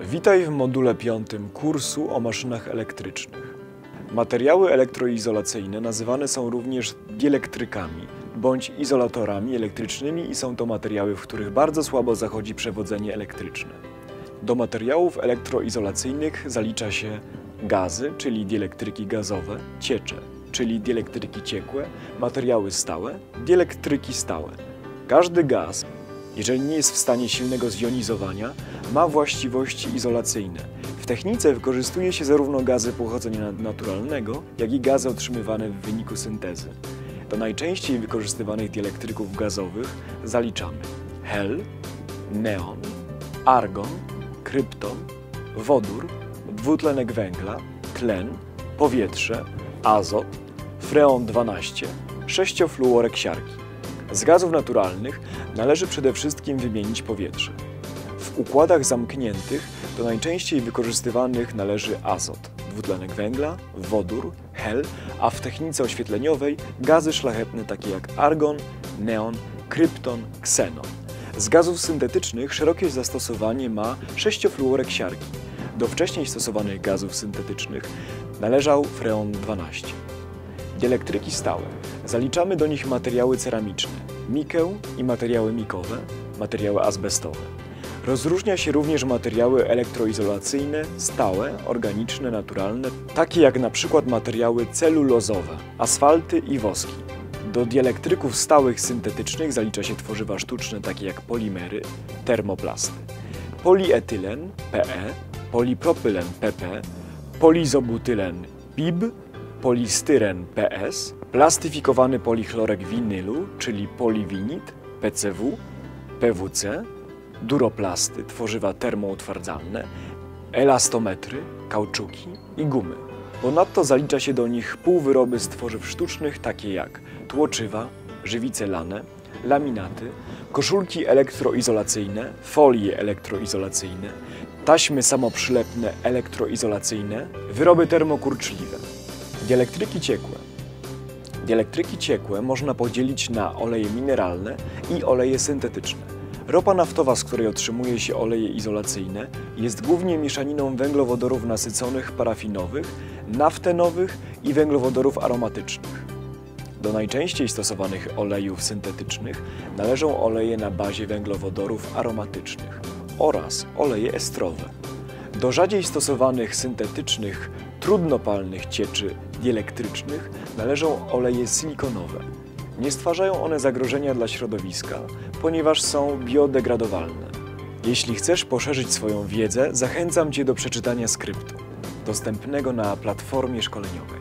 Witaj w module piątym kursu o maszynach elektrycznych. Materiały elektroizolacyjne nazywane są również dielektrykami bądź izolatorami elektrycznymi i są to materiały, w których bardzo słabo zachodzi przewodzenie elektryczne. Do materiałów elektroizolacyjnych zalicza się gazy, czyli dielektryki gazowe, ciecze, czyli dielektryki ciekłe, materiały stałe, dielektryki stałe. Każdy gaz, jeżeli nie jest w stanie silnego zjonizowania, ma właściwości izolacyjne. W technice wykorzystuje się zarówno gazy pochodzenia naturalnego, jak i gazy otrzymywane w wyniku syntezy. Do najczęściej wykorzystywanych dielektryków gazowych zaliczamy hel, neon, argon, krypton, wodór, dwutlenek węgla, tlen, powietrze, azot, freon 12, sześciofluorek siarki. Z gazów naturalnych należy przede wszystkim wymienić powietrze. W układach zamkniętych do najczęściej wykorzystywanych należy azot, dwutlenek węgla, wodór, hel, a w technice oświetleniowej gazy szlachetne takie jak argon, neon, krypton, ksenon. Z gazów syntetycznych szerokie zastosowanie ma sześciofluorek siarki. Do wcześniej stosowanych gazów syntetycznych należał freon 12. Dielektryki stałe. Zaliczamy do nich materiały ceramiczne, mikę i materiały mikowe, materiały azbestowe. Rozróżnia się również materiały elektroizolacyjne, stałe, organiczne, naturalne, takie jak na przykład materiały celulozowe, asfalty i woski. Do dielektryków stałych syntetycznych zalicza się tworzywa sztuczne takie jak polimery, termoplasty. Polietylen PE, polipropylen PP, polizobutylen PIB, polistyren PS, plastyfikowany polichlorek winylu, czyli poliwinit, PCW, PWC, duroplasty, tworzywa termoutwardzalne, elastometry, kauczuki i gumy. Ponadto zalicza się do nich półwyroby z tworzyw sztucznych takie jak tłoczywa, żywice lane, laminaty, koszulki elektroizolacyjne, folie elektroizolacyjne, taśmy samoprzylepne elektroizolacyjne, wyroby termokurczliwe. Dielektryki ciekłe. Dielektryki ciekłe można podzielić na oleje mineralne i oleje syntetyczne. Ropa naftowa, z której otrzymuje się oleje izolacyjne, jest głównie mieszaniną węglowodorów nasyconych parafinowych, naftenowych i węglowodorów aromatycznych. Do najczęściej stosowanych olejów syntetycznych należą oleje na bazie węglowodorów aromatycznych oraz oleje estrowe. Do rzadziej stosowanych syntetycznych, trudnopalnych cieczy dielektrycznych należą oleje silikonowe. Nie stwarzają one zagrożenia dla środowiska, ponieważ są biodegradowalne. Jeśli chcesz poszerzyć swoją wiedzę, zachęcam Cię do przeczytania skryptu, dostępnego na platformie szkoleniowej.